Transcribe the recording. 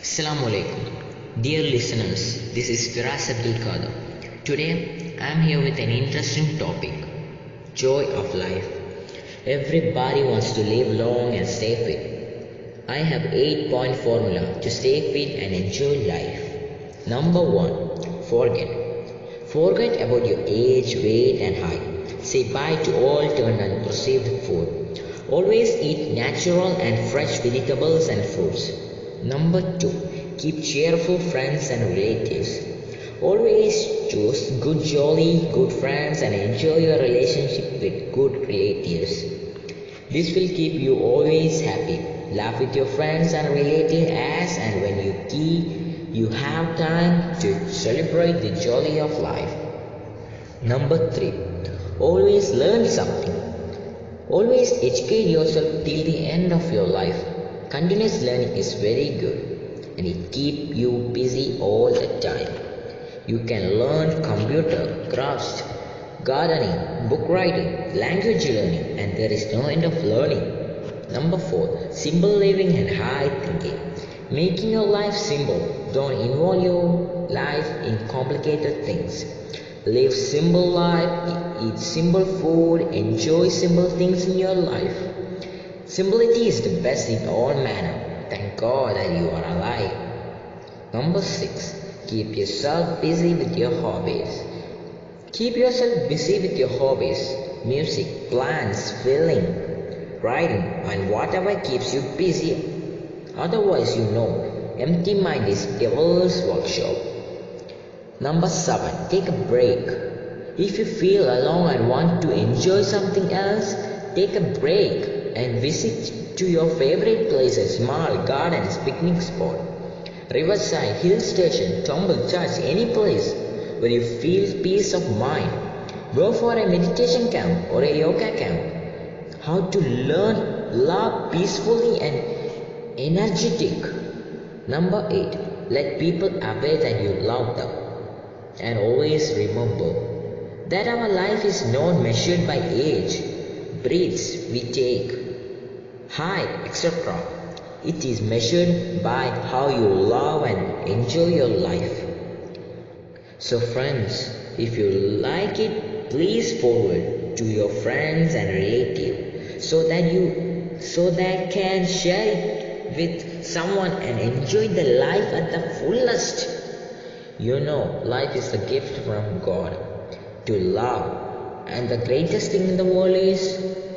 Assalamu alaikum. Dear listeners, this is Firase Abdul Khader. Today I am here with an interesting topic joy of life. Everybody wants to live long and stay fit. I have 8 point formula to stay fit and enjoy life. Number 1 Forget. Forget about your age, weight, and height. Say bye to all turned and perceived food. Always eat natural and fresh vegetables and fruits. Number 2. Keep cheerful friends and relatives. Always choose good jolly, good friends and enjoy your relationship with good relatives. This will keep you always happy. Laugh with your friends and relatives as and when you keep you have time to celebrate the joy of life. Number 3. Always learn something. Always educate yourself till the end of your life. Continuous learning is very good and it keep you busy all the time. You can learn computer, crafts, gardening, book writing, language learning and there is no end of learning. Number 4. Simple living and high thinking. Making your life simple. Don't involve your life in complicated things. Live simple life, eat simple food, enjoy simple things in your life. Simplicity is the best in all manner. Thank God that you are alive. Number 6. Keep yourself busy with your hobbies. Keep yourself busy with your hobbies. Music, plants, filling, writing, and whatever keeps you busy. Otherwise, you know, empty mind is devil's workshop. Number 7. Take a break. If you feel alone and want to enjoy something else, take a break and visit to your favorite places, mall, gardens, picnic spot, riverside, hill station, temple, church, any place where you feel peace of mind. Go for a meditation camp or a yoga camp. How to learn love peacefully and energetic. Number 8. Let people aware that you love them. And always remember that our life is not measured by age, breaths we take, height, etc. It is measured by how you love and enjoy your life. So friends, if you like it, please forward to your friends and relatives so that you so that can share it with someone and enjoy the life at the fullest. You know, life is a gift from God to love, and the greatest thing in the world is.